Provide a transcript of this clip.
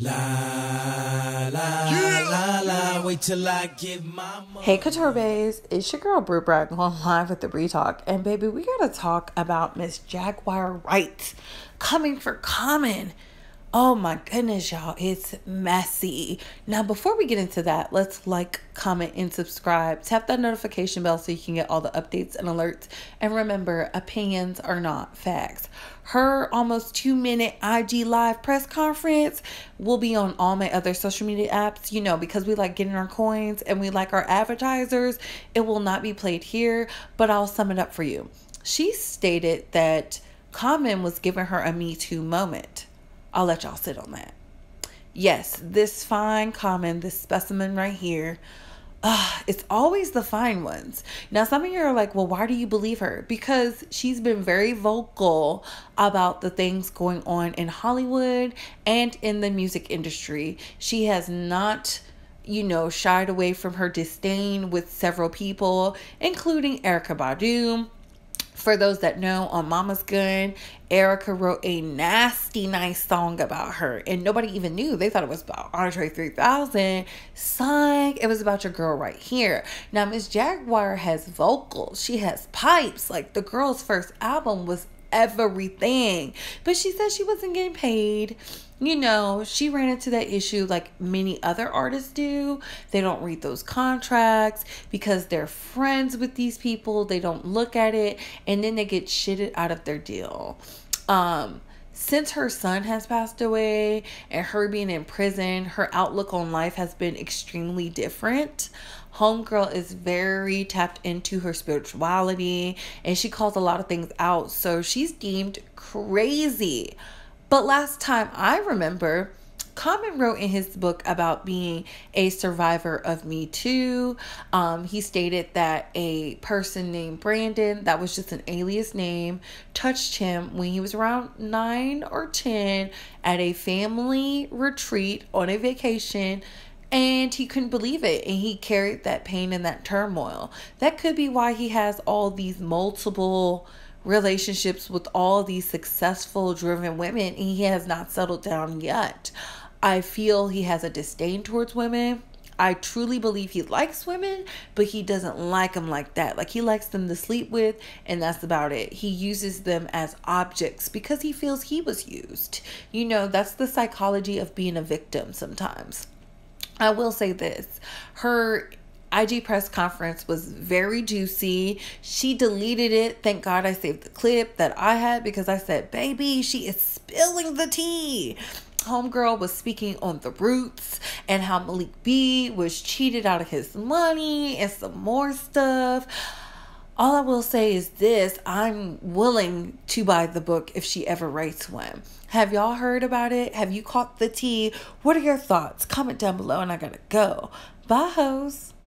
La la yeah. la la. Wait till I give my. Hey, Couture Baes, it's your girl Brew Bragg on live with the BreeTalk, and baby, we gotta talk about Miss Jaguar Wright coming for Common. Oh my goodness, y'all, it's messy. Now, before we get into that, let's like, comment, and subscribe. Tap that notification bell so you can get all the updates and alerts. And remember, opinions are not facts. Her almost two minute IG live press conference will be on all my other social media apps, you know, because we like getting our coins and we like our advertisers. It will not be played here, but I'll sum it up for you. She stated that Common was giving her a Me Too moment. I'll let y'all sit on that. Yes, this fine common, this specimen right here, uh, it's always the fine ones. Now, some of you are like, well, why do you believe her? Because she's been very vocal about the things going on in Hollywood and in the music industry. She has not you know, shied away from her disdain with several people, including Erykah Badu, for those that know, on Mama's Gun, Erykah wrote a nasty, nice song about her, and nobody even knew. They thought it was about Andre 3000. Son, it was about your girl right here. Now, Miss Jaguar has vocals, she has pipes. Like the girl's first album was everything, but she said she wasn't getting paid you know, she ran into that issue like many other artists do. They don't read those contracts because they're friends with these people. They don't look at it and then they get shitted out of their deal. Um, since her son has passed away and her being in prison, her outlook on life has been extremely different. Homegirl is very tapped into her spirituality and she calls a lot of things out. So she's deemed crazy but last time I remember, Common wrote in his book about being a survivor of Me Too. Um, he stated that a person named Brandon, that was just an alias name, touched him when he was around nine or 10 at a family retreat on a vacation. And he couldn't believe it. And he carried that pain and that turmoil. That could be why he has all these multiple relationships with all these successful, driven women, and he has not settled down yet. I feel he has a disdain towards women. I truly believe he likes women, but he doesn't like them like that. Like he likes them to sleep with, and that's about it. He uses them as objects because he feels he was used. You know, that's the psychology of being a victim sometimes. I will say this her IG press conference was very juicy. She deleted it. Thank God I saved the clip that I had because I said, baby, she is spilling the tea. Homegirl was speaking on the roots and how Malik B was cheated out of his money and some more stuff. All I will say is this I'm willing to buy the book if she ever writes one. Have y'all heard about it? Have you caught the tea? What are your thoughts? Comment down below and I gotta go. Bye, hoes.